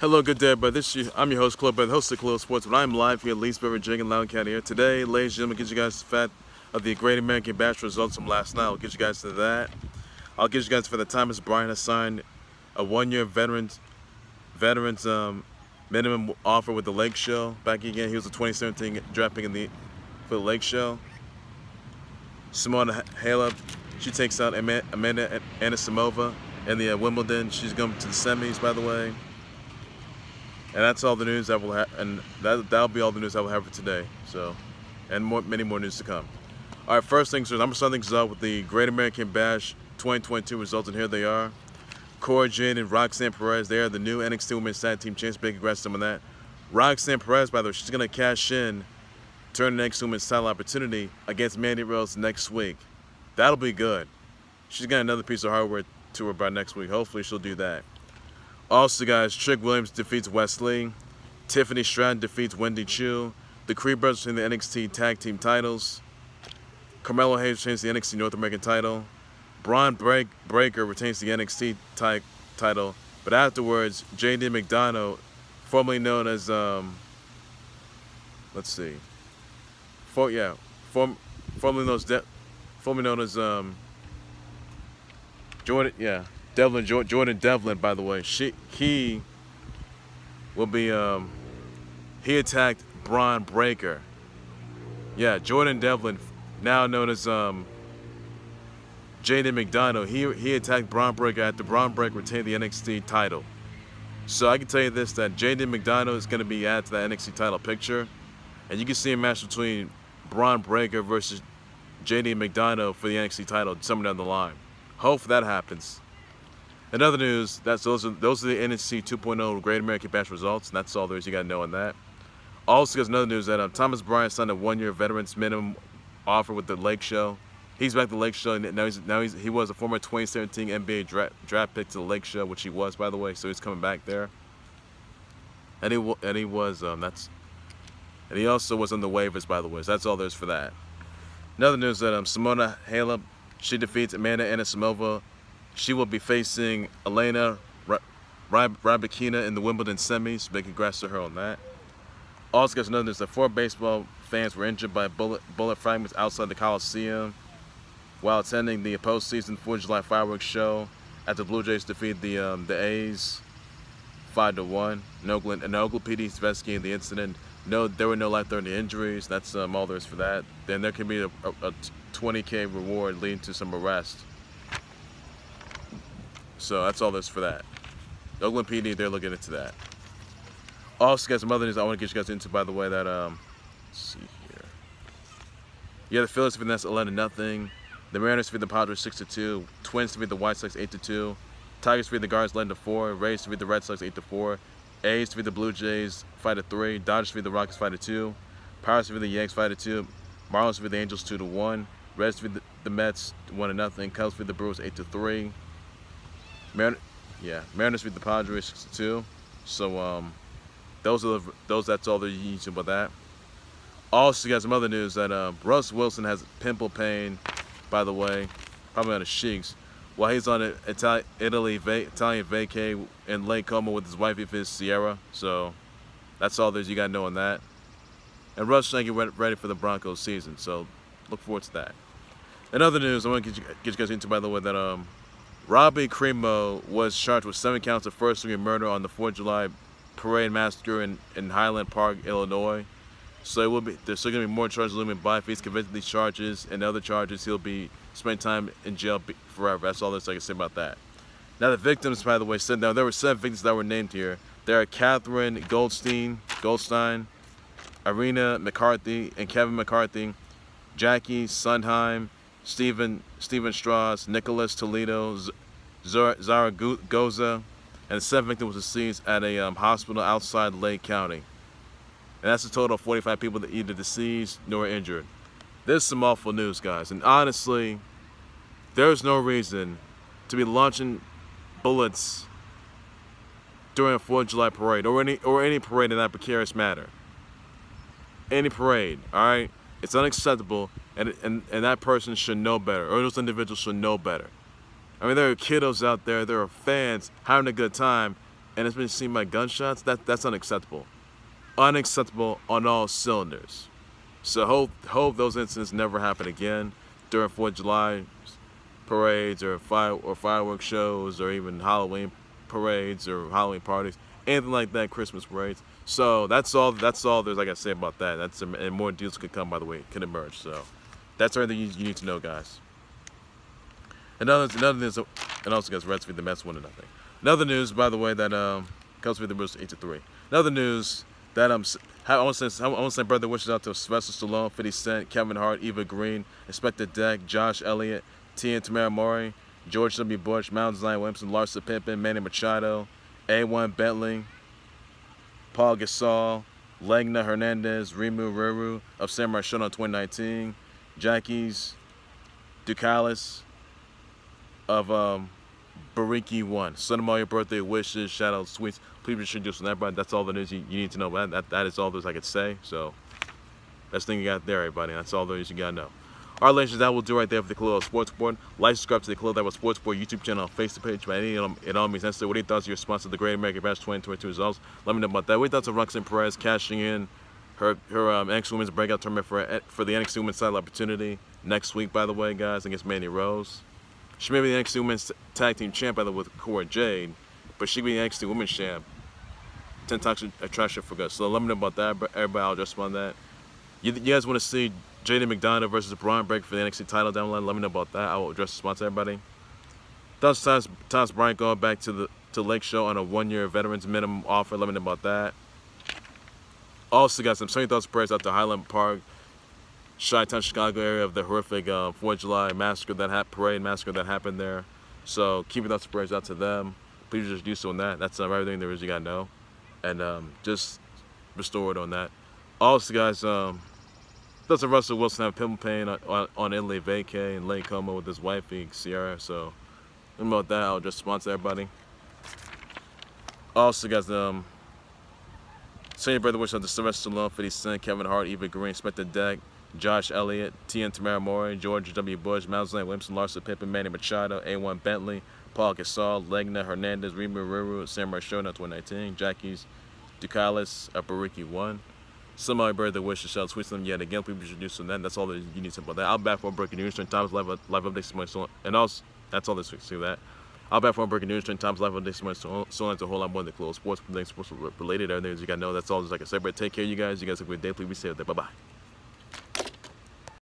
Hello, good day, but this is, I'm your host, Club, host of Club Sports, but I'm live here at Leesburg, Virginia, Loudoun County here. Today, ladies and gentlemen, get you guys the fact of the Great American Bash results from last night. I'll get you guys to that. I'll get you guys for the Thomas Bryant has signed a one-year veterans veterans um, minimum offer with the Lake Show. Back again, he was a 2017 draft pick in the for the Lake Show. Simona Halep, she takes out Amanda Anisimova in the uh, Wimbledon. She's going to the semis, by the way. And that's all the news I will have, and that that'll be all the news I will have for today. So, and more, many more news to come. All right, first things first. I'm gonna start things off with the Great American Bash 2022 results, and here they are. Cora Jade and Roxanne Perez, they are the new NXT Women's Tag Team Champions. Big congrats to them on that. Roxanne Perez, by the way, she's gonna cash in, turn the next Women's title opportunity against Mandy Rose next week. That'll be good. She's got another piece of hardware to her by next week. Hopefully, she'll do that. Also, guys, Trick Williams defeats Wes Lee. Tiffany Stratton defeats Wendy Choo. The Creed Brothers win the NXT Tag Team titles. Carmelo Hayes retains the NXT North American title. Bron Break Breakker retains the NXT title. But afterwards, JD McDonagh, formerly known as, um, let's see, for, yeah, form, formerly known as, formerly known as um, Jordan, yeah, Devlin Jordan Devlin, by the way, she he will be um he attacked Bron Breakker. Yeah, Jordan Devlin, now known as um JD McDonagh, he he attacked Bron Breakker after Bron Breakker retained the NXT title. So I can tell you this that JD McDonagh is going to be added to that NXT title picture, and you can see a match between Bron Breakker versus JD McDonagh for the NXT title somewhere down the line. Hope that happens. In other news, that's those are those are the NXT 2.0 Great American Bash results, and that's all there is you got to know on that. Also, there's another news that um, Thomas Bryant signed a one-year veterans minimum offer with the Lake Show. He's back to the Lake Show. And now he's now he's he was a former 2017 NBA draft, draft pick to the Lake Show, which he was by the way. So he's coming back there. And he and he was um that's and he also was on the waivers by the way. So that's all there's for that. Another news that um Simona Halep she defeats Amanda Anisimova she will be facing Elena Rybakina in the Wimbledon semis. Big congrats to her on that. Also, guys, another news that four baseball fans were injured by bullet, bullet fragments outside the Coliseum while attending the postseason 4th of July fireworks show after the Blue Jays defeat the um, the A's 5 to 1. In Oakland, and Oakland PD investigating the incident. No, there were no life-threatening injuries. That's um, all there is for that. Then there can be a, a, a 20k reward leading to some arrest. So that's all this for that. Oakland PD, they're looking into that. Also, got some other news I want to get you guys into, by the way, that, um, see here. Yeah, the Phillies defeat the Nats 11 nothing. The Mariners defeat the Padres 6 2. Twins defeat the White Sox 8 2. Tigers defeat the Guardians 11 4. Rays defeat the Red Sox 8 4. A's defeat the Blue Jays 5 3. Dodgers defeat the Rockies 5 2. Pirates defeat the Yanks 5 2. Marlins defeat the Angels 2 1. Reds defeat the, the Mets 1 0. Cubs defeat the Brewers 8 3. Marin yeah, Mariners beat the Padres too. So um, those are the, those. That's all you need to about that. Also, got some other news that uh, Russ Wilson has pimple pain. By the way, probably on his cheeks. While he's on Itali Italy Italian vacay in Lake Como with his wife, his Ciara. So that's all there's you got to know on that. And Russ trying to ready for the Broncos season. So look forward to that. In other news, I want to get you, get you guys into, by the way, that um, Robbie Crimo was charged with seven counts of first-degree murder on the 4th of July parade massacre in, in Highland Park, Illinois. So it will be there's still gonna be more charges looming by. If he's convicted of these charges and other charges, he'll be spending time in jail forever. That's all there's I can say about that. Now the victims, by the way, said now there were seven victims that were named here. There are Kathrine Goldstein, Goldstein, Irina McCarthy, and Kevin McCarthy, Jackie Sundheim, Stephen Stephen Straus, Nicolas Toledo, Zaragoza, and the seventh victim was deceased at a um, hospital outside Lake County. And that's a total of 45 people that either deceased nor injured. This is some awful news, guys. And honestly, there's no reason to be launching bullets during a 4th of July parade or any or any parade in that precarious matter. Any parade, all right? It's unacceptable and, and, and that person should know better, or those individuals should know better. I mean, there are kiddos out there, there are fans having a good time, and it's been seen by gunshots, that that's unacceptable. Unacceptable on all cylinders. So hope hope those incidents never happen again during Fourth of July parades or fire or fireworks shows or even Halloween parades or Halloween parties, anything like that, Christmas parades. So that's all. That's all there's like I say about that. That's and more deals could come by the way, can emerge. So that's everything you, you need to know, guys. Another another news, and also guys, Reds feed the Mets one to nothing. Another news, by the way, that um, Cubs feed the Brewers eight to three. Another news that um, I want to say I want to send brother wishes out to Sylvester Stallone, 50 Cent, Kevin Hart, Eva Green, Inspectah Deck, Josh Elliott, T and Tamera Mowry, George W. Bush, Mountain Zion Williamson, Larsa Pippen, Manny Machado, A1 Bentley, Paul Gasol, Legna Hernandez, Rimururu of Samurai Shodown 2019, Jackie's, Ducalis of um, Bariki 1. Send them all your birthday wishes, shout out, sweets. Please be sure to do everybody. That's all the news you, you need to know. That, that, that is all there's I could say. So, best thing you got there, everybody. That's all there is you got to know. Alright, ladies, that will do right there for the Khalil Sports Board. Like, subscribe to the Khalil That Sports Board YouTube channel, Facebook page, by any it all means necessary. What are your thoughts of your sponsor, the Great American Bash 2022 results? Let me know about that. What are your thoughts of Roxanne Perez cashing in her her um, NXT Women's breakout tournament for for the NXT Women's title opportunity next week, by the way, guys, against Mandy Rose. She may be the NXT Women's Tag Team Champ, by the way, with Cora Jade, but she be the NXT Women's Champ. 10 times attraction for good. So let me know about that. But everybody, I'll just on that. You, you guys want to see JD McDonagh versus Bron Break for the NXT title down the line? Let me know about that. I will address the to everybody. Thus, Thomas Bryant going back to the to Lake Show on a one-year veterans minimum offer. Let me know about that. Also got some sunny thoughts prayers out to Highland Park, Chi-Town, Chicago area of the horrific uh, 4th of July massacre that happened, parade massacre that happened there. So keep your thoughts prayers out to them. Please just do so on that. That's uh, everything there is you gotta know, and um, just restore it on that. Also, guys, um, doesn't Russell Wilson have pimple pain on, on, Italy vacay and Lake Como with his wife, Ciara? So, about that, I'll just sponsor everybody. Also, guys, um, senior brother wish out to Sylvester Stallone, 50 Cent, Kevin Hart, Eva Green, Inspectah Deck, Josh Elliott, T.N. Tamera Mowry, George W. Bush, Miles Williamson, Larsa Pippen, Manny Machado, A1 Bentley, Paul Gasol, Legna Hernandez, Rimururu, Samurai Shodown 2019, Jackie's, Ducalis, Apariki 1. Somebody bird the wish to shout tweet them yet again. People should do so then. That's all that you need to know about that. I'll back for breaking news, times live live updates, and also that's all this week. See that. I'll back for breaking news, times live updates, so so on to a whole lot more than close sports things, sports related. Everything as you gotta know. That's all. Just like said, but take care, you guys. You guys have a good day. Please be safe. Bye bye.